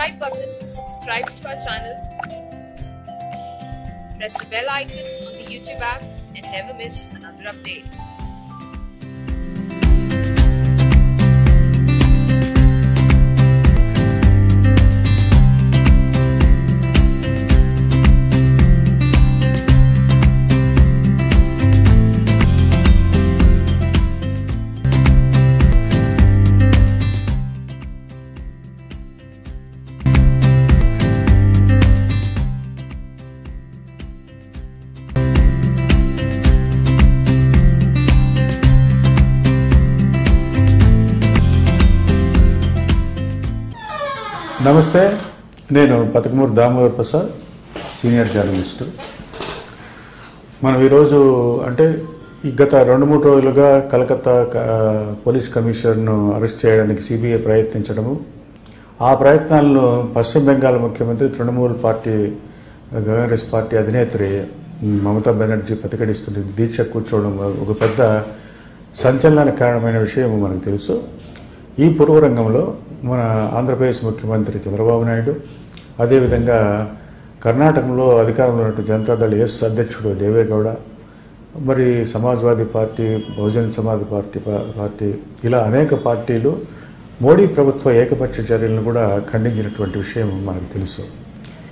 subscribe button to subscribe to our channel. Press the bell icon on the YouTube app and never miss another update. నమస్తే నేను పతకమూరు Damodar Prasad senior journalist. మనం ఈరోజు అంటే ఈ గత రెండు మూడు రోజులుగా కలకత్తా పోలీస్ కమిషనర్ను అరెస్ట్ చేయడానికి సిబిఐ ప్రయత్నించడము. ఆ ప్రయత్నాలను పశ్చిమ బెంగాల్ ముఖ్యమంత్రి తృణమూల్ పార్టీ కాంగ్రెస్ పార్టీ అధినేత్రి మమతా బెనర్జీ ప్రతిఘటిస్తున్న దీక్ష కూర్చోవడం ఒక పెద్ద సంచలనానికి కారణమైన విషయం మనకు తెలుసు. ఈ పూర్వరంగంలో మన ఆంధ్రప్రదేశ్ ముఖ్యమంత్రి చంద్రబాబు నాయుడు అదేవిధంగా కర్ణాటకలో అధికారంలో ఉన్నట్టు జనతాదళ ఎస్ అధ్యక్షుడు దేవేగౌడ మరి Samajwadi party Bahujan Samaj party party ఇలా అనేక పార్టీలు మోడీ ప్రభుత్వ ఏకపక్ష చర్యలను కూడా ఖండించినటువంటి విషయం మనకు తెలుసు.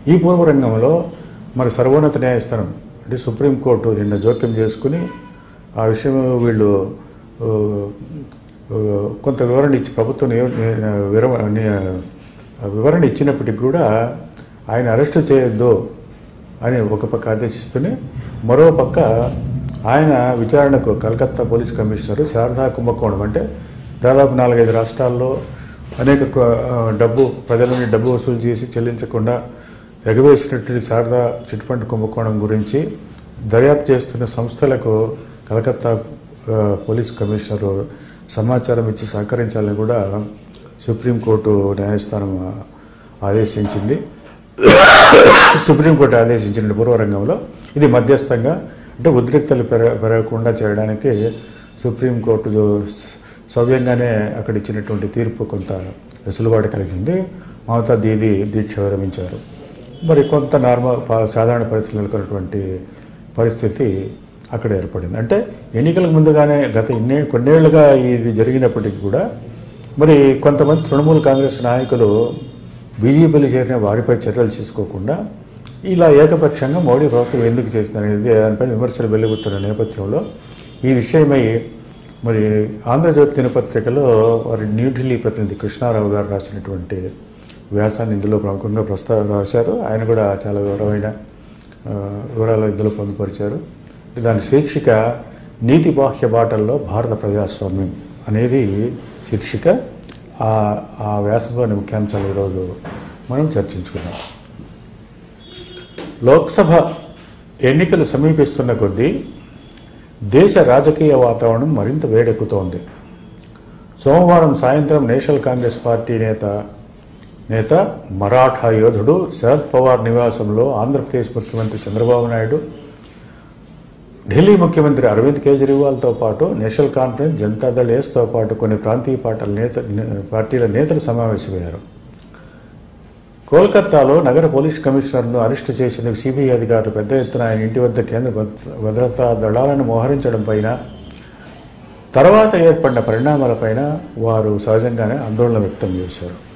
ఈ పూర్వరంగంలో మరి సర్వోన్నత న్యాయస్థానం అంటే సుప్రీంకోర్టు నిన్న జోక్యం చేసుకుని ఆ విషయం వీళ్ళు కొంత వివరణ ఇచ్చి ప్రభుత్వం విరమ వివరణ ఇచ్చినప్పటికీ కూడా ఆయన అరెస్టు చేయొద్దు అని ఒక పక్క ఆదేశిస్తూనే మరో పక్క ఆయన విచారణకు కలకత్తా పోలీస్ కమిషనర్ శారదా కుంభకోణం అంటే దాదాపు నాలుగైదు రాష్ట్రాల్లో అనేక డబ్బు ప్రజల నుండి డబ్బు వసూలు చేసి చెల్లించకుండా ఎగవేసినట్టు శారదా చిట్ ఫండ్ కుంభకోణం గురించి దర్యాప్తు చేస్తున్న సంస్థలకు కలకత్తా పోలీస్ కమిషనరు సమాచారం ఇచ్చి సహకరించాలని కూడా సుప్రీంకోర్టు న్యాయస్థానం ఆదేశించింది. సుప్రీంకోర్టు ఆదేశించిన పూర్వరంగంలో ఇది మధ్యస్థంగా అంటే ఉద్రిక్తలు పెరగకుండా చేయడానికి సుప్రీంకోర్టు సవ్యంగానే అక్కడ ఇచ్చినటువంటి తీర్పు కొంత వెసులుబాటు కలిగింది. మమతా దీది దీక్ష విరమించారు. మరి కొంత నార్మల్ సాధారణ పరిస్థితులు నెలకొన్నటువంటి పరిస్థితి అక్కడ ఏర్పడింది. అంటే ఎన్నికలకు ముందుగానే గత ఇన్ని కొన్నేళ్ళుగా ఇది జరిగినప్పటికీ కూడా మరి కొంతమంది తృణమూల్ కాంగ్రెస్ నాయకులు బీజేపీలో చేరిన వారిపై చర్యలు తీసుకోకుండా ఇలా ఏకపక్షంగా మోడీ ప్రభుత్వం ఎందుకు చేసిందనేది దానిపై విమర్శలు వెలుగుతున్న నేపథ్యంలో ఈ విషయమై మరి ఆంధ్రజ్యోతి దినపత్రికలో వారి న్యూఢిల్లీ ప్రతినిధి కృష్ణారావు గారు రాసినటువంటి వ్యాసాన్ని ఇందులో ప్రముఖంగా ప్రస్తావ రాశారు. ఆయన కూడా చాలా వివరమైన వివరాలు ఇందులో పొందుపరిచారు. దాని శీర్షిక నీతి బాహ్య బాటల్లో భారత ప్రజాస్వామ్యం అనేది శీర్షిక. ఆ ఆ వ్యాసంలోని ముఖ్యాంశాలు ఈరోజు మనం చర్చించుకున్నాం లోక్సభ ఎన్నికలు సమీపిస్తున్న కొద్దీ దేశ రాజకీయ వాతావరణం మరింత వేడెక్కుతోంది. సోమవారం సాయంత్రం నేషనల్ కాంగ్రెస్ పార్టీ నేత నేత మరాఠా యోధుడు శరద్ పవార్ నివాసంలో ఆంధ్రప్రదేశ్ ముఖ్యమంత్రి చంద్రబాబు నాయుడు ఢిల్లీ ముఖ్యమంత్రి అరవింద్ కేజ్రీవాల్తో పాటు నేషనల్ కాన్ఫరెన్స్ జనతాదళ్ ఎస్తో పాటు కొన్ని ప్రాంతీయ పార్టీల నేత పార్టీల నేతలు సమావేశమయ్యారు. కోల్కతాలో నగర పోలీస్ కమిషనర్ను అరెస్టు చేసేందుకు సిబిఐ అధికారులు పెద్ద ఎత్తున ఆయన ఇంటి వద్ద కేంద్ర భద్ర- భద్రతా దళాలను మోహరించడం పైన తర్వాత ఏర్పడిన పరిణామాలపైన వారు సహజంగానే ఆందోళన వ్యక్తం చేశారు.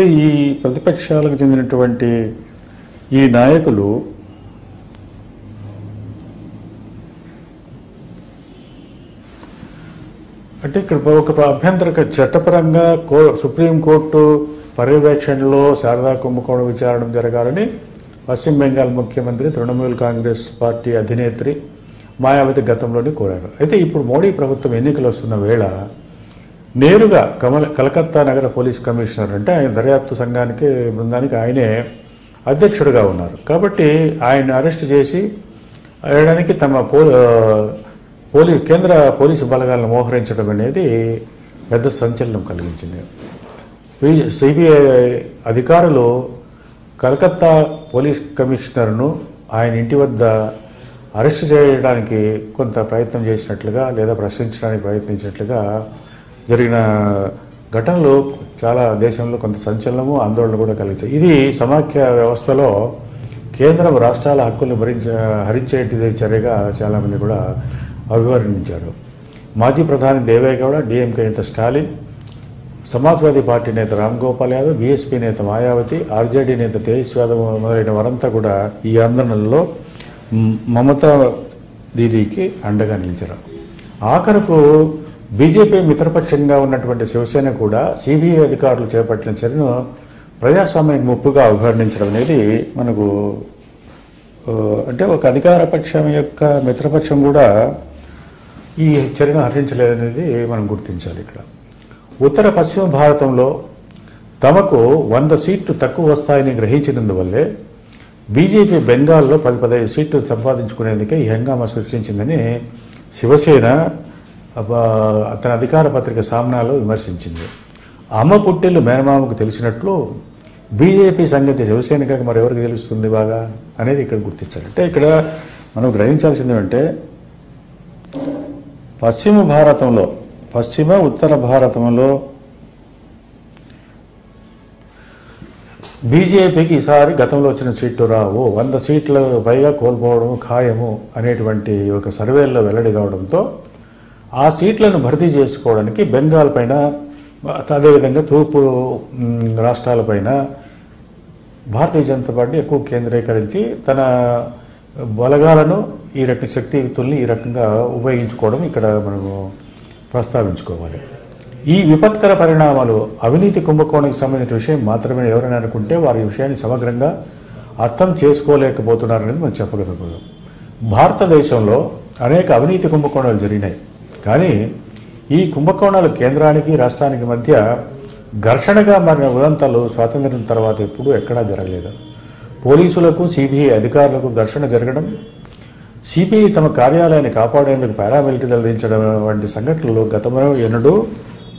అంటే ఈ ప్రతిపక్షాలకు చెందినటువంటి ఈ నాయకులు అంటే ఇక్కడ ఒక అభ్యంతరక చట్టపరంగా కో సుప్రీంకోర్టు పర్యవేక్షణలో శారదా కుంభకోణం విచారణ జరగాలని పశ్చిమ బెంగాల్ ముఖ్యమంత్రి తృణమూల్ కాంగ్రెస్ పార్టీ అధినేత్రి మాయావతి గతంలోనే కోరారు. అయితే ఇప్పుడు మోడీ ప్రభుత్వం ఎన్నికలు వస్తున్న వేళ నేరుగా కమల కలకత్తా నగర పోలీస్ కమిషనర్ అంటే ఆయన దర్యాప్తు సంఘానికి బృందానికి ఆయనే అధ్యక్షుడిగా ఉన్నారు. కాబట్టి ఆయన అరెస్ట్ చేసి వేయడానికి తమ పో పోలీ కేంద్ర పోలీసు బలగాలను మోహరించడం అనేది పెద్ద సంచలనం కలిగించింది. సిబిఐ అధికారులు కలకత్తా పోలీస్ కమిషనర్ను ఆయన ఇంటి వద్ద అరెస్ట్ చేయడానికి కొంత ప్రయత్నం చేసినట్లుగా లేదా ప్రశ్నించడానికి ప్రయత్నించినట్లుగా జరిగిన ఘటనలు చాలా దేశంలో కొంత సంచలనము ఆందోళన కూడా కలిగించాయి. ఇది సమాఖ్య వ్యవస్థలో కేంద్రం రాష్ట్రాల హక్కుల్ని భరించ హరించేటిదే చర్యగా చాలామంది కూడా అభివర్ణించారు. మాజీ ప్రధాని దేవేగౌడ డిఎంకే నేత స్టాలిన్ సమాజ్వాదీ పార్టీ నేత రామ్ గోపాల్ యాదవ్ బీఎస్పీ నేత మాయావతి ఆర్జేడీ నేత తేజస్ యాదవ్ మొదలైన వారంతా కూడా ఈ ఆందోళనలో మమతా దీదీకి అండగా నిలిచారు. ఆఖరకు బీజేపీ మిత్రపక్షంగా ఉన్నటువంటి శివసేన కూడా సిబిఐ అధికారులు చేపట్టిన చర్యను ప్రజాస్వామ్యానికి ముప్పుగా అభివర్ణించడం అనేది మనకు అంటే ఒక అధికార పక్షం యొక్క మిత్రపక్షం కూడా ఈ చర్యను హరించలేదనేది మనం గుర్తించాలి ఇక్కడ. ఉత్తర పశ్చిమ భారతంలో తమకు వంద సీట్లు తక్కువ వస్తాయని గ్రహించినందువల్లే బీజేపీ బెంగాల్లో పది పదహైదు సీట్లు సంపాదించుకునేందుకే ఈ హంగామా సృష్టించిందని శివసేన తన అధికార పత్రిక సామ్నాలో విమర్శించింది. అమ్మ పుట్టెళ్ళు మేనమామకు తెలిసినట్లు బీజేపీ సంగతి శివసేనకి మరెవరికి తెలుస్తుంది బాగా అనేది ఇక్కడ గుర్తించాలి అంటే ఇక్కడ మనం గ్రహించాల్సింది అంటే పశ్చిమ భారతంలో పశ్చిమ ఉత్తర భారతంలో బీజేపీకి ఈసారి గతంలో వచ్చిన సీట్లు రావు. వంద సీట్లు పైగా కోల్పోవడం ఖాయము అనేటువంటి ఒక సర్వేల్లో వెల్లడి కావడంతో ఆ సీట్లను భర్తీ చేసుకోవడానికి బెంగాల్ పైన అదేవిధంగా తూర్పు రాష్ట్రాలపైన భారతీయ జనతా పార్టీ ఎక్కువ కేంద్రీకరించి తన బలగాలను ఈ రక శక్తియుక్తుల్ని ఈ రకంగా ఉపయోగించుకోవడం ఇక్కడ మనము ప్రస్తావించుకోవాలి. ఈ విపత్కర పరిణామాలు అవినీతి కుంభకోణానికి సంబంధించిన విషయం మాత్రమే ఎవరైనా అనుకుంటే వారి విషయాన్ని సమగ్రంగా అర్థం చేసుకోలేకపోతున్నారనేది మనం చెప్పగలుగుతాం. భారతదేశంలో అనేక అవినీతి కుంభకోణాలు జరిగినాయి. కానీ ఈ కుంభకోణాలు కేంద్రానికి రాష్ట్రానికి మధ్య ఘర్షణగా మారిన ఉదంతాలు స్వాతంత్ర్యం తర్వాత ఎప్పుడూ ఎక్కడా జరగలేదు. పోలీసులకు సిబిఐ అధికారులకు ఘర్షణ జరగడం సిబిఐ తమ కార్యాలయాన్ని కాపాడేందుకు పారామిలిటరీ తరలించడం వంటి సంఘటనలు గతంలో ఎన్నడూ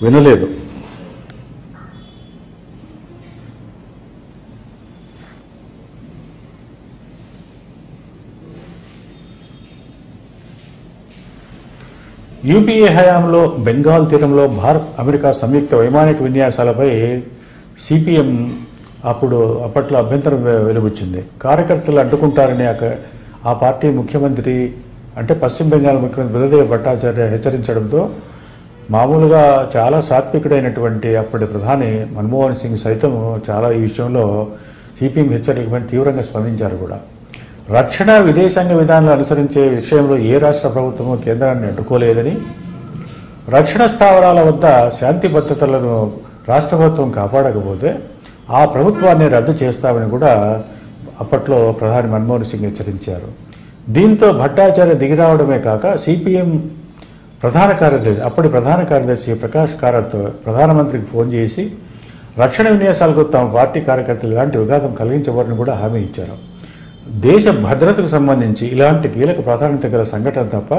వినలేదు. యూపీఏ హయాంలో బెంగాల్ తీరంలో భారత్ అమెరికా సంయుక్త వైమానిక విన్యాసాలపై సిపిఎం అప్పుడు అప్పట్లో అభ్యంతరం వెలుబుచ్చింది. కార్యకర్తలు అడ్డుకుంటారని ఆ- ఆ పార్టీ ముఖ్యమంత్రి అంటే పశ్చిమ బెంగాల్ ముఖ్యమంత్రి బుధదేవ్ భట్టాచార్య హెచ్చరించడంతో మామూలుగా చాలా సాత్వికుడైనటువంటి అప్పటి ప్రధాని మన్మోహన్ సింగ్ సైతం చాలా ఈ విషయంలో సిపిఎం హెచ్చరికపై తీవ్రంగా స్పందించారు కూడా. రక్షణ విదేశాంగ విధానాలు అనుసరించే విషయంలో ఏ రాష్ట్ర ప్రభుత్వము కేంద్రాన్ని అడ్డుకోలేదని రక్షణ స్థావరాల వద్ద శాంతి భద్రతలను రాష్ట్ర ప్రభుత్వం కాపాడకపోతే ఆ ప్రభుత్వాన్ని రద్దు చేస్తామని కూడా అప్పట్లో ప్రధాని మన్మోహన్ సింగ్ హెచ్చరించారు. దీంతో భట్టాచార్య దిగిరావడమే కాక సిపిఎం ప్రధాన కార్యదర్శి అప్పటి ప్రధాన కార్యదర్శి ప్రకాష్ కారత్ ప్రధానమంత్రికి ఫోన్ చేసి రక్షణ విన్యాసాలకు తమ పార్టీ కార్యకర్తలు ఇలాంటి విఘాతం కలిగించబోరని కూడా హామీ ఇచ్చారు. దేశ భద్రతకు సంబంధించి ఇలాంటి కీలక ప్రాధాన్యత గల సంఘటన తప్ప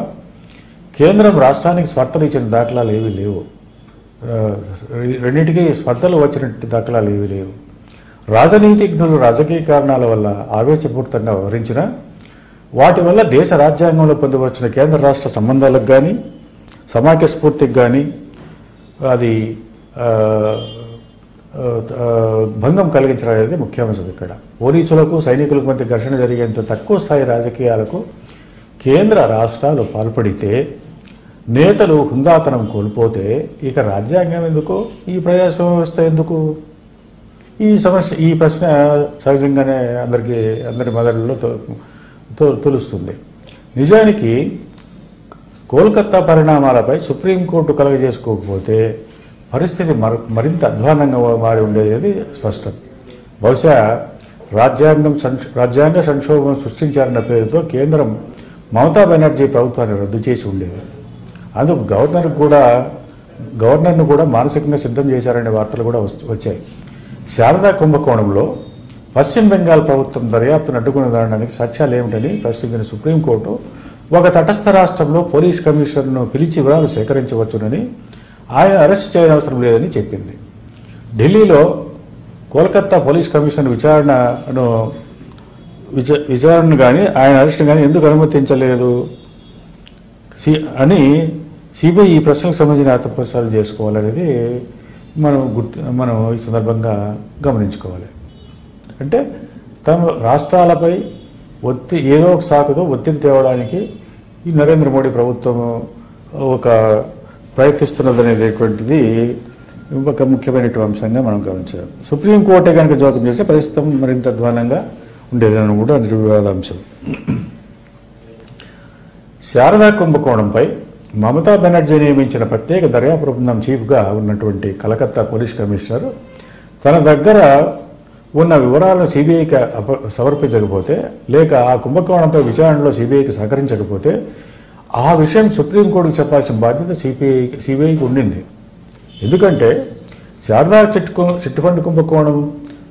కేంద్రం రాష్ట్రానికి స్పర్ధలు ఇచ్చిన దాఖలాలు ఏవీ లేవు. రెండింటికి స్పర్ధలు వచ్చినట్టు దాఖలాలు ఏవీ లేవు. రాజనీతిజ్ఞులు రాజకీయ కారణాల వల్ల ఆవేశపూరితంగా వివరించిన వాటి వల్ల దేశ రాజ్యాంగంలో పొందవచ్చిన కేంద్ర రాష్ట్ర సంబంధాలకు కానీ సమాఖ్య స్ఫూర్తికి కానీ అది భంగం కలిగించడం అనేది ముఖ్యాంశం ఇక్కడ. పోలీసులకు సైనికులకు మధ్య ఘర్షణ జరిగేంత తక్కువ స్థాయి రాజకీయాలకు కేంద్ర రాష్ట్రాలు పాల్పడితే నేతలు హుందాతనం కోల్పోతే ఇక రాజ్యాంగం ఎందుకు? ఈ ప్రజాస్వామ్య వ్యవస్థ ఎందుకు? ఈ సమస్య ఈ ప్రశ్న సహజంగానే అందరికీ అందరి మొదలలో తో- తొలుస్తుంది. నిజానికి కోల్కత్తా పరిణామాలపై సుప్రీంకోర్టు కలగజేసుకోకపోతే పరిస్థితి మర మరింత అధ్వానంగా మారి ఉండేది స్పష్టం. బహుశా రాజ్యాంగం సంక్ష రాజ్యాంగ సంక్షోభం సృష్టించారన్న పేరుతో కేంద్రం మమతా బెనర్జీ ప్రభుత్వాన్ని రద్దు చేసి ఉండేది. అందుకు గవర్నర్ కూడా గవర్నర్ను కూడా మానసికంగా సిద్ధం చేశారనే వార్తలు కూడా వచ్చాయి. శారదా కుంభకోణంలో పశ్చిమ బెంగాల్ ప్రభుత్వం దర్యాప్తును అడ్డుకునేదానికి సత్యాలు ఏమిటని ప్రశ్నించిన సుప్రీంకోర్టు ఒక తటస్థ రాష్ట్రంలో పోలీస్ కమిషనర్ను పిలిచి వివరాలు సేకరించవచ్చునని ఆయన అరెస్ట్ చేయనవసరం లేదని చెప్పింది. ఢిల్లీలో కోల్కత్తా పోలీస్ కమిషన్ విచారణను విచ విచారణ కానీ ఆయన అరెస్ట్ కానీ ఎందుకు అనుమతించలేదు? సి అని సిబిఐ ఈ ప్రశ్నలకు సంబంధించిన ఆత్మప్రసారం చేసుకోవాలనేది మనం గుర్తు మనం ఈ సందర్భంగా గమనించుకోవాలి. అంటే తమ రాష్ట్రాలపై ఒత్తి ఏదో ఒక సాకుతో ఒత్తిడి తేవడానికి ఈ నరేంద్ర మోడీ ప్రభుత్వం ఒక ప్రయత్నిస్తున్నదనేటువంటిది ఒక ముఖ్యమైనటువంటి అంశంగా మనం గమనించాం సుప్రీంకోర్టే కనుక జోక్యం చేస్తే పరిస్థితి మరింత అధ్వానంగా ఉండేదని కూడా నిర్వివాదాంశం శారదా కుంభకోణంపై మమతా బెనర్జీ నియమించిన ప్రత్యేక దర్యాప్తు బృందం చీఫ్గా ఉన్నటువంటి కలకత్తా పోలీస్ కమిషనర్ తన దగ్గర ఉన్న వివరాలను సిబిఐకి సమర్పించకపోతే లేక ఆ కుంభకోణంపై విచారణలో సిబిఐకి సహకరించకపోతే ఆ విషయం సుప్రీంకోర్టుకు చెప్పాల్సిన బాధ్యత సిపిఐ సిబిఐకి ఉండింది. ఎందుకంటే శారదా చిట్టు చిట్టు ఫండ్ కుంభకోణం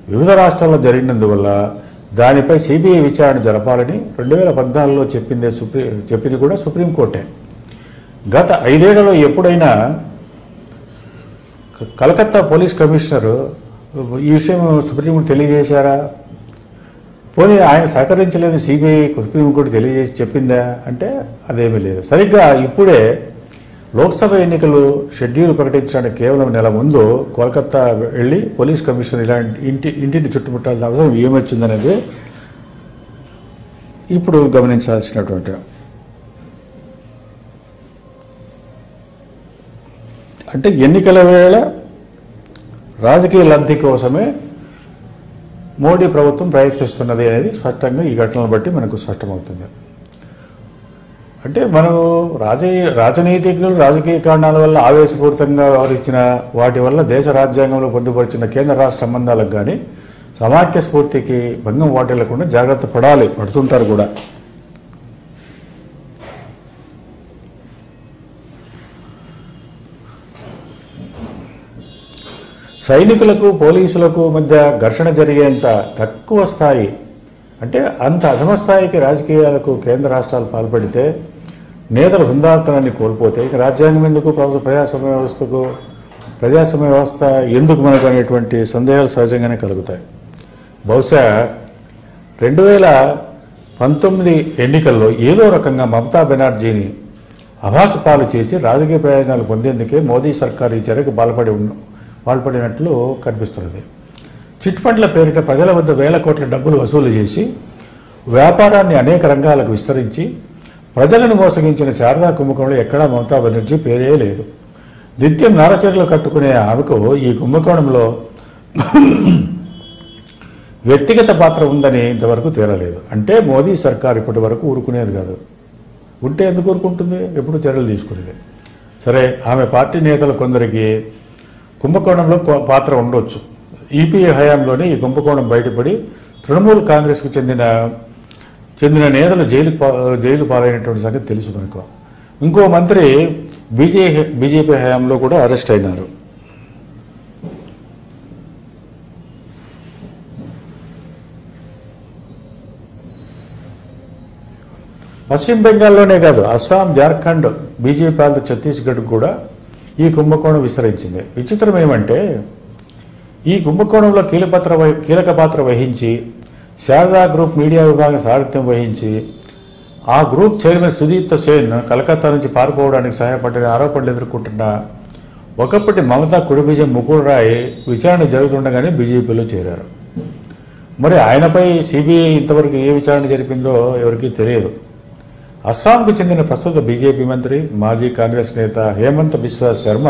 వివిధ రాష్ట్రాల్లో జరిగినందువల్ల దానిపై సిబిఐ విచారణ జరపాలని రెండు వేల పద్నాలుగులో చెప్పిందే సుప్రీం చెప్పింది కూడా సుప్రీంకోర్టే. గత ఐదేళ్ళలో ఎప్పుడైనా కలకత్తా పోలీస్ కమిషనర్ ఈ విషయం సుప్రీంకోర్టు తెలియజేశారా? పోనీ ఆయన సహకరించలేదు సిబిఐ సుప్రీంకోర్టు తెలియజేసి చెప్పిందా? అంటే అదేమీ లేదు. సరిగ్గా ఇప్పుడే లోక్సభ ఎన్నికలు షెడ్యూల్ ప్రకటించడానికి కేవలం నెల ముందు కోల్కతా వెళ్ళి పోలీస్ కమిషనర్ ఇలాంటి ఇంటి ఇంటిని చుట్టుముట్టాల్సిన అవసరం ఏమొచ్చిందనేది ఇప్పుడు గమనించాల్సినటువంటి అంటే ఎన్నికల వేళ రాజకీయ లబ్ధి కోసమే మోడీ ప్రభుత్వం ప్రయత్నిస్తున్నది అనేది స్పష్టంగా ఈ ఘటనను బట్టి మనకు స్పష్టమవుతుంది. అంటే మనం రాజకీయ రాజనీతిజ్ఞులు రాజకీయ కారణాల వల్ల ఆవేశపూరితంగా వ్యవహరించిన వాటి వల్ల దేశ రాజ్యాంగంలో పొందుపరిచిన కేంద్ర రాష్ట్ర సంబంధాలకు కానీ సమాఖ్య స్ఫూర్తికి భంగం వాటిల్లకుండా జాగ్రత్త పడాలి. పడుతుంటారు కూడా. సైనికులకు పోలీసులకు మధ్య ఘర్షణ జరిగేంత తక్కువ స్థాయి అంటే అంత అధమ స్థాయికి రాజకీయాలకు కేంద్ర రాష్ట్రాలు పాల్పడితే నేతల హుందాతనాన్ని కోల్పోతే ఇక రాజ్యాంగం ఎందుకు ప్రభుత్వ ప్రజాస్వామ్య వ్యవస్థకు ప్రజాస్వామ్య వ్యవస్థ ఎందుకు మనకు అనేటువంటి సందేహాలు సహజంగానే కలుగుతాయి. బహుశా రెండు వేల పంతొమ్మిది ఎన్నికల్లో ఏదో రకంగా మమతా బెనర్జీని అభాసు పాలు చేసి రాజకీయ ప్రయోజనాలు పొందేందుకే మోదీ సర్కార్ ఈ చర్యకు పాల్పడి ఉన్నాం పాల్పడినట్లు కనిపిస్తున్నది. చిట్ ఫండ్ల పేరిట ప్రజల వద్ద వేల కోట్ల డబ్బులు వసూలు చేసి వ్యాపారాన్ని అనేక రంగాలకు విస్తరించి ప్రజలను మోసగించిన శారదా కుంభకోణంలో ఎక్కడా మమతా బెనర్జీ పేరే లేదు. నిత్యం నారచర్యలు కట్టుకునే ఆమెకు ఈ కుంభకోణంలో వ్యక్తిగత పాత్ర ఉందని ఇంతవరకు తేలలేదు. అంటే మోదీ సర్కార్ ఇప్పటి వరకు ఊరుకునేది కాదు. ఉంటే ఎందుకు ఊరుకుంటుంది? ఎప్పుడు చర్యలు తీసుకునేది సరే ఆమె పార్టీ నేతలు కొందరికి కుంభకోణంలో పాత్ర ఉండొచ్చు. ఈపీఏ హయాంలోనే ఈ కుంభకోణం బయటపడి తృణమూల్ కాంగ్రెస్కు చెందిన చెందిన నేతలు జైలు జైలు పాలైనటువంటి సంగతి తెలుసు మనకు ఇంకో మంత్రి బీజే బీజేపీ హయాంలో కూడా అరెస్ట్ అయినారు. పశ్చిమ బెంగాల్లోనే కాదు అస్సాం జార్ఖండ్ బీజేపీ పాలిత ఛత్తీస్గఢ్ కూడా ఈ కుంభకోణం విస్తరించింది. విచిత్రం ఏమంటే ఈ కుంభకోణంలో కీలక పాత్ర వహి- కీలక పాత్ర వహించి శారదా గ్రూప్ మీడియా విభాగం సారథ్యం వహించి ఆ గ్రూప్ చైర్మన్ సుదీప్త సేన్ కలకత్తా నుంచి పారిపోవడానికి సహాయపడిన ఆరోపణలు ఎదుర్కొంటున్న ఒకప్పటి మమతా కుడిబీజం ముకుల్ రాయ్ విచారణ జరుగుతుండగానే బీజేపీలో చేరారు. మరి ఆయనపై సిబిఐ ఇంతవరకు ఏ విచారణ జరిపిందో ఎవరికీ తెలియదు. అస్సాంకు చెందిన ప్రస్తుత బీజేపీ మంత్రి మాజీ కాంగ్రెస్ నేత హేమంత్ బిశ్వ శర్మ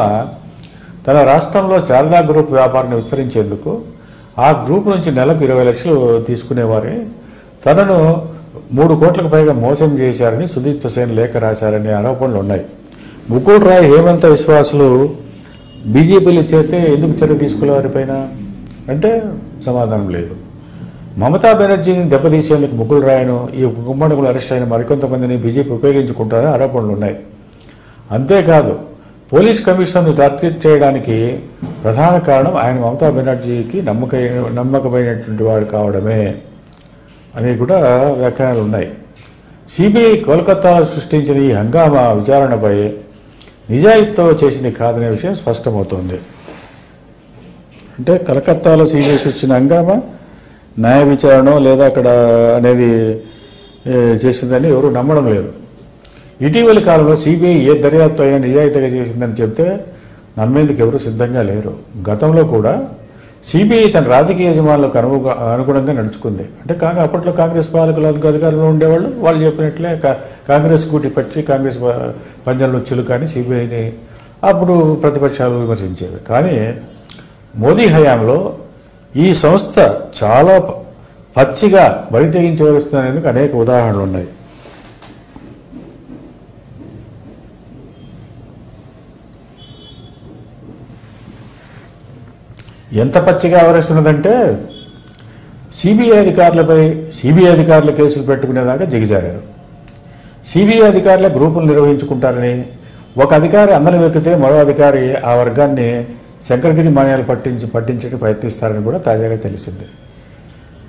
తన రాష్ట్రంలో శారదా గ్రూప్ వ్యాపారాన్ని విస్తరించేందుకు ఆ గ్రూప్ నుంచి నెలకు ఇరవై లక్షలు తీసుకునేవారిని తనను మూడు కోట్లకు పైగా మోసం చేశారని సుదీప్ సేన్ లేఖ రాశారనే ఆరోపణలు ఉన్నాయి. ముకుల్ రాయ్ హేమంత విశ్వాసులు బీజేపీలో చేరితే ఎందుకు చర్య తీసుకునేవారిపైన? అంటే సమాధానం లేదు. మమతా బెనర్జీని దెబ్బతీసేందుకు ముగ్గులు రాయను ఈ కుమ్మడుగులు అరెస్ట్ అయిన మరికొంతమందిని బీజేపీ ఉపయోగించుకుంటారని ఆరోపణలు ఉన్నాయి. అంతేకాదు పోలీస్ కమిషన్ను టార్గెట్ చేయడానికి ప్రధాన కారణం ఆయన మమతా బెనర్జీకి నమ్మక నమ్మకమైనటువంటి వాడు కావడమే అని కూడా వ్యాఖ్యానాలు ఉన్నాయి. సిబిఐ కోల్కతాలో సృష్టించిన ఈ హంగామా విచారణపై నిజాయితీతో చేసింది కాదనే విషయం స్పష్టమవుతోంది. అంటే కలకత్తాలో సీరియస్ వచ్చిన హంగామా న్యాయ విచారణ లేదా అక్కడ అనేది చేసిందని ఎవరు నమ్మడం లేదు. ఇటీవలి కాలంలో సిబిఐ ఏ దర్యాప్తు అయినా నిజాయితీగా చేసిందని చెప్తే నమ్మేందుకు ఎవరు సిద్ధంగా లేరు. గతంలో కూడా సిబిఐ తన రాజకీయ యజమానులకు అను అనుగుణంగా నడుచుకుంది. అంటే కాగా అప్పట్లో కాంగ్రెస్ పాలకులు అధికారంలో ఉండేవాళ్ళు. వాళ్ళు చెప్పినట్లే కా- కాంగ్రెస్ కూటి పచ్చి కాంగ్రెస్ ప- చెలు కానీ సిబిఐని అప్పుడు ప్రతిపక్షాలు విమర్శించేవి. కానీ మోదీ హయాంలో ఈ సంస్థ చాలా పచ్చిగా బరి తెగించవలసినందుకు అనేక ఉదాహరణలు ఉన్నాయి. ఎంత పచ్చిగా ఆవరిస్తున్నదంటే సిబిఐ అధికారులపై సిబిఐ అధికారులు కేసులు పెట్టుకునేదాకా దిగజారారు సిబిఐ అధికారులే గ్రూపులు నిర్వహించుకుంటారని ఒక అధికారి అందరం ఎక్కితే మరో అధికారి ఆ వర్గాన్ని శంకరగిరి మాన్యాలు పట్టించి పట్టించడానికి ప్రయత్నిస్తారని కూడా తాజాగా తెలిసింది.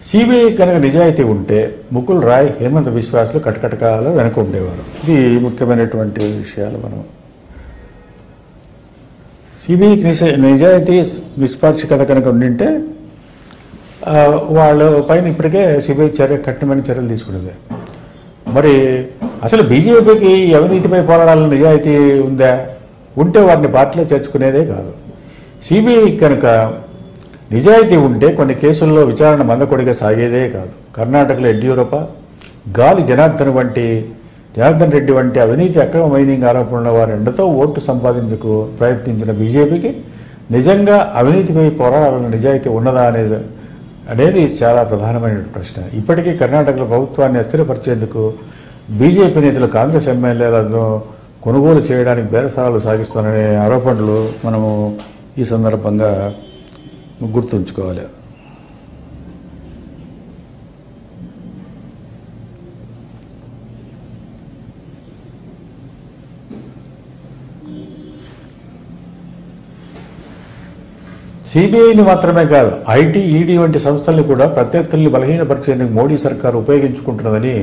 సిబిఐ కనుక నిజాయితీ ఉంటే ముకుల్ రాయ్ హేమంత్ విశ్వాసులు కటకటకాల వెనక ఉండేవారు. ఇది ముఖ్యమైనటువంటి విషయాలు మనం. సిబిఐకి నిజ నిజాయితీ నిష్పాక్షికత కనుక ఉండింటే వాళ్ళ పైన ఇప్పటికే సిబిఐ చర్య కఠినమైన చర్యలు తీసుకునేది. మరి అసలు బీజేపీకి అవినీతిపై పోరాడాలని నిజాయితీ ఉందా? ఉంటే వారిని పార్టీలో చేర్చుకునేదే కాదు. సిబిఐ కనుక నిజాయితీ ఉంటే కొన్ని కేసుల్లో విచారణ మందకొడిగా సాగేదే కాదు. కర్ణాటకలో యడ్యూరప్ప గాలి జనార్దన్ వంటి జనార్దన్ రెడ్డి వంటి అవినీతి అక్రమ మైనింగ్ ఆరోపణల వారి ఎండతో ఓటు సంపాదించుకు ప్రయత్నించిన బీజేపీకి నిజంగా అవినీతిపై పోరాడాలన్న నిజాయితీ ఉన్నదా అనేది అనేది చాలా ప్రధానమైన ప్రశ్న. ఇప్పటికీ కర్ణాటకలో ప్రభుత్వాన్ని అస్థిరపరిచేందుకు బీజేపీ నేతలు కాంగ్రెస్ ఎమ్మెల్యేలను కొనుగోలు చేయడానికి బేరసారాలు సాగిస్తున్నారనే ఆరోపణలు మనము ఈ సందర్భంగా గుర్తుంచుకోవాలి. సిబిఐని మాత్రమే కాదు ఐటీ ఈడీ వంటి సంస్థల్ని కూడా ప్రత్యర్థుల్ని బలహీనపరిచేందుకు మోడీ సర్కార్ ఉపయోగించుకుంటున్నదని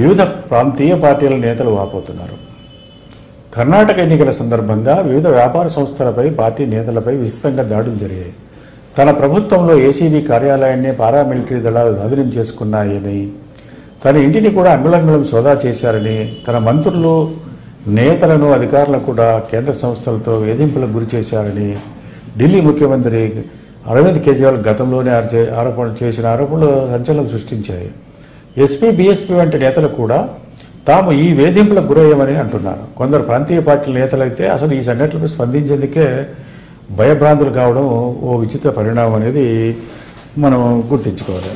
వివిధ ప్రాంతీయ పార్టీల నేతలు వాపోతున్నారు. కర్ణాటక ఎన్నికల సందర్భంగా వివిధ వ్యాపార సంస్థలపై పార్టీ నేతలపై విస్తృతంగా దాడులు జరిగాయి. తన ప్రభుత్వంలో ఏసీబీ కార్యాలయాన్ని పారామిలిటరీ దళాలు స్వాధీనం చేసుకున్నాయని తన ఇంటిని కూడా అంగుళంగుళం సోదా చేశారని తన మంత్రులు నేతలను అధికారులను కూడా కేంద్ర సంస్థలతో వేధింపులకు గురి చేశారని ఢిల్లీ ముఖ్యమంత్రి అరవింద్ కేజ్రీవాల్ గతంలోనే ఆరోపణలు చేసిన ఆరోపణలు సంచలనం సృష్టించాయి. ఎస్పీ బీఎస్పీ వంటి నేతలు కూడా తాము ఈ వేధింపులకు గురయ్యమని అంటున్నారు. కొందరు ప్రాంతీయ పార్టీల నేతలైతే అసలు ఈ సంఘటనలపై స్పందించేందుకే భయభ్రాంతులు కావడం ఓ విచిత్ర పరిణామం అనేది మనం గుర్తించుకోవాలి.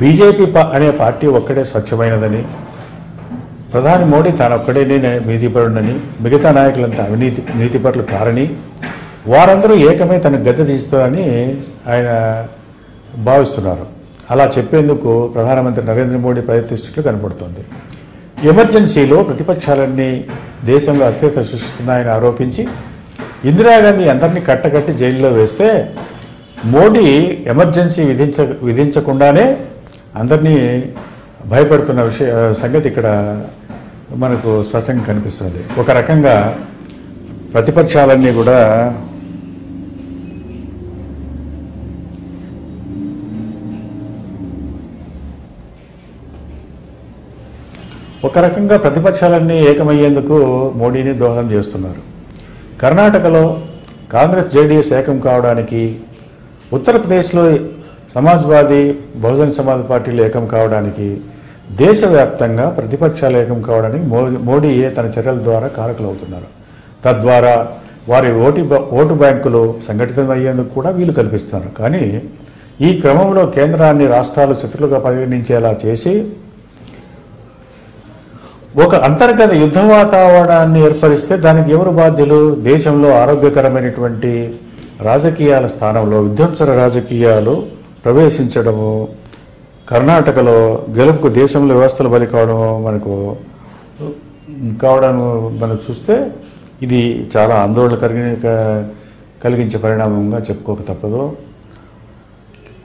బీజేపీ అనే పార్టీ ఒక్కడే స్వచ్ఛమైనదని ప్రధాని మోడీ తానొక్కడేనే నీతిపరుడని మిగతా నాయకులంతా అవినీతి నీతిపరులు కారని వారందరూ ఏకమై తన గద్దె తీస్తారని ఆయన భావిస్తున్నారు. అలా చెప్పేందుకు ప్రధానమంత్రి నరేంద్ర మోడీ ప్రయత్నిస్తున్నట్లు కనబడుతోంది. ఎమర్జెన్సీలో ప్రతిపక్షాలన్నీ దేశంలో అస్థిరత సృష్టిస్తున్నాయని ఆరోపించి ఇందిరాగాంధీ అందరినీ కట్టకట్టి జైల్లో వేస్తే మోడీ ఎమర్జెన్సీ విధించ విధించకుండానే అందరినీ భయపడుతున్న విషయ సంగతి ఇక్కడ మనకు స్పష్టంగా కనిపిస్తుంది. ఒక రకంగా ప్రతిపక్షాలన్నీ కూడా ఒక రకంగా ప్రతిపక్షాలన్నీ ఏకమయ్యేందుకు మోడీని దోహదం చేస్తున్నారు. కర్ణాటకలో కాంగ్రెస్ జేడీఎస్ ఏకం కావడానికి ఉత్తరప్రదేశ్లో సమాజ్వాదీ బహుజన్ సమాజ్ పార్టీలు ఏకం కావడానికి దేశవ్యాప్తంగా ప్రతిపక్షాలు ఏకం కావడానికి మో- మోడీయే తన చర్యల ద్వారా కారకులవుతున్నారు. తద్వారా వారి ఓటు ఓటు బ్యాంకులు సంఘటితమయ్యేందుకు కూడా వీలు కల్పిస్తున్నారు. కానీ ఈ క్రమంలో కేంద్రాన్ని రాష్ట్రాలు శత్రులుగా పరిగణించేలా చేసి ఒక అంతర్గత యుద్ధ వాతావరణాన్ని ఏర్పరిస్తే దానికి ఎవరు బాధ్యులు? దేశంలో ఆరోగ్యకరమైనటువంటి రాజకీయాల స్థానంలో విధ్వంసర రాజకీయాలు ప్రవేశించడము కర్ణాటకలో గెలుపుకు దేశంలో వ్యవస్థలు బలి కావడం మనకు కావడం మనం చూస్తే ఇది చాలా ఆందోళన కలిగిన కలిగించే పరిణామంగా చెప్పుకోక తప్పదు.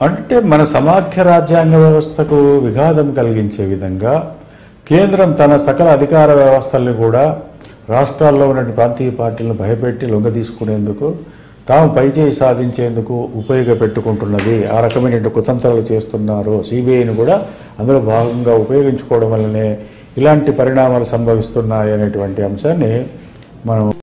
అంటే మన సమాఖ్య రాజ్యాంగ వ్యవస్థకు విఘాతం కలిగించే విధంగా కేంద్రం తన సకల అధికార వ్యవస్థల్ని కూడా రాష్ట్రాల్లో ఉన్న ప్రాంతీయ పార్టీలను భయపెట్టి లొంగ తీసుకునేందుకు తాము పైచేయి సాధించేందుకు ఉపయోగపెట్టుకుంటున్నది ఆ రకమైన కుతంత్రాలు చేస్తున్నారు సిబిఐని కూడా అందులో భాగంగా ఉపయోగించుకోవడం వల్లనే ఇలాంటి పరిణామాలు సంభవిస్తున్నాయి అనేటువంటి అంశాన్ని మనం